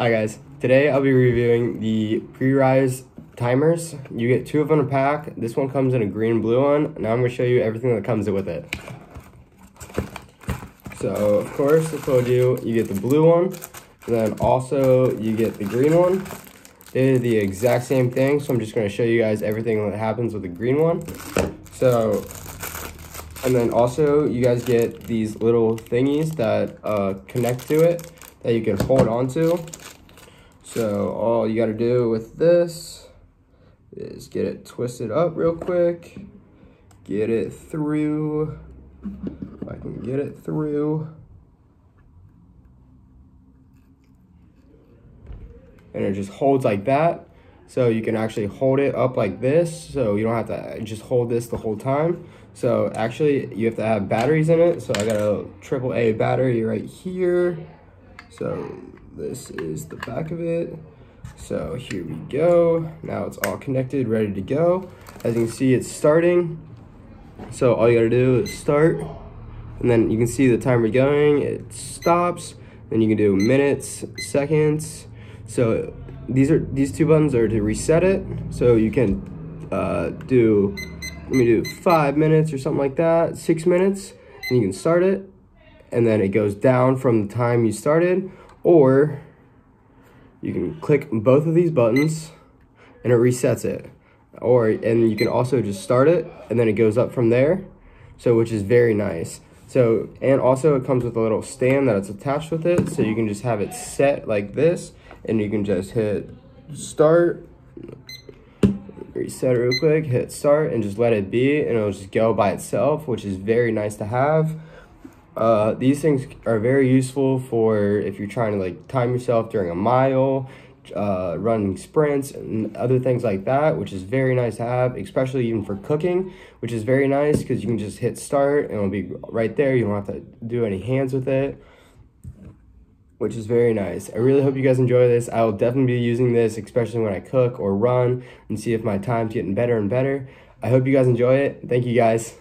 Hi guys, today I'll be reviewing the pre-rise timers. You get two of them in a pack. This one comes in a green blue one. Now I'm to show you everything that comes with it. So of course, I told you, get the blue one. then also you get the green one. They're the exact same thing, so I'm just going to show you guys everything that happens with the green one. So, and then also you guys get these little thingies that uh, connect to it that you can hold on to. So all you gotta do with this is get it twisted up real quick, get it through, if I can get it through. And it just holds like that. So you can actually hold it up like this. So you don't have to just hold this the whole time. So actually you have to have batteries in it. So I got a triple A battery right here. So this is the back of it. So here we go. Now it's all connected, ready to go. As you can see, it's starting. So all you gotta do is start, and then you can see the timer going, it stops, then you can do minutes, seconds. So these are these two buttons are to reset it. So you can uh, do, let me do five minutes or something like that, six minutes, and you can start it, and then it goes down from the time you started, or you can click both of these buttons and it resets it. Or, and you can also just start it and then it goes up from there. So, which is very nice. So, and also it comes with a little stand that it's attached with it. So you can just have it set like this and you can just hit start, reset real quick, hit start and just let it be and it'll just go by itself, which is very nice to have. Uh, these things are very useful for if you're trying to like time yourself during a mile, uh, running sprints and other things like that, which is very nice to have, especially even for cooking, which is very nice because you can just hit start and it'll be right there. You don't have to do any hands with it, which is very nice. I really hope you guys enjoy this. I will definitely be using this, especially when I cook or run and see if my time's getting better and better. I hope you guys enjoy it. Thank you guys.